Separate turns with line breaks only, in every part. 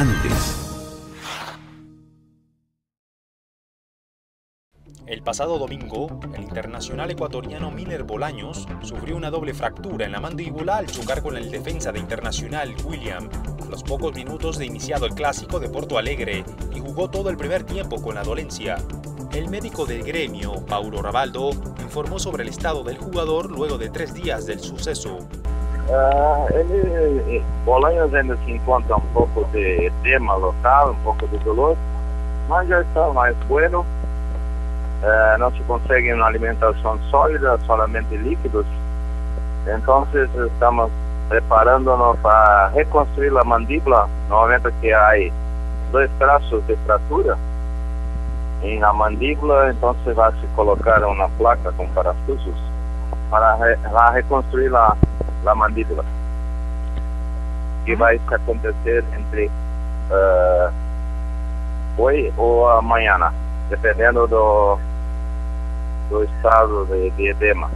antes.
El pasado domingo, el internacional ecuatoriano Miller Bolaños sufrió una doble fractura en la mandíbula al chocar con el defensa de Internacional William a los pocos minutos de iniciado el clásico de Porto Alegre y jugó todo el primer tiempo con la dolencia. El médico del gremio, Paulo Rabaldo, informó sobre el estado del jugador luego de tres días del suceso.
Uh, ele, Bolanhos ainda se encontra um pouco de edema local, um pouco de dolor, mas já está mais bueno. Uh, não se consegue uma alimentação sólida, solamente líquidos. Então estamos preparando-nos para reconstruir a mandíbula, no momento que há dois traços de fratura na mandíbula, então se vai se colocar uma placa com parafusos para re, reconstruir a la mandíbula. Que vai acontecer entre uh, hoje ou amanhã, dependendo do, do estado de, de edema.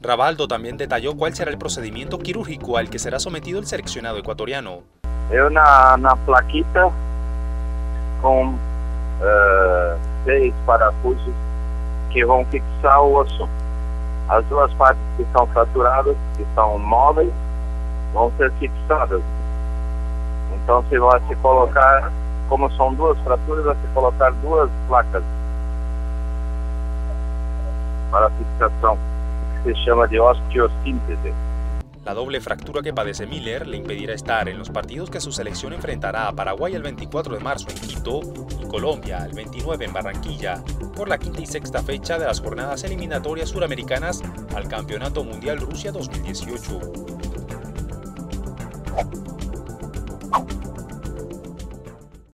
Rabaldo también detalló cuál será el procedimiento quirúrgico al que será sometido el seleccionado ecuatoriano.
É uma, uma plaquita com uh, seis parafusos que vão fixar o osso. As duas partes que estão fraturadas, que são móveis, vão ser fixadas. Então se vai se colocar, como são duas fraturas, vai se colocar duas placas para fixação, que se chama de osteossíntese.
La doble fractura que padece Miller le impedirá estar en los partidos que su selección enfrentará a Paraguay el 24 de marzo en Quito y Colombia el 29 en Barranquilla por la quinta y sexta fecha de las jornadas eliminatorias suramericanas al Campeonato Mundial Rusia 2018.